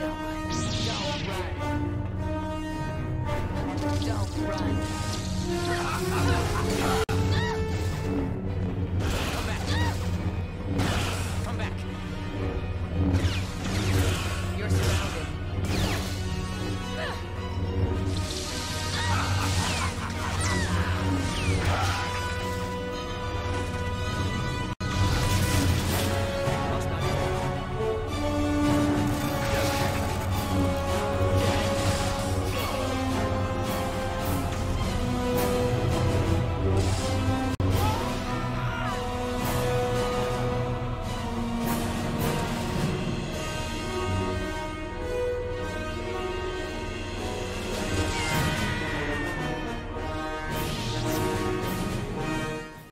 Don't run. Don't run. Don't run.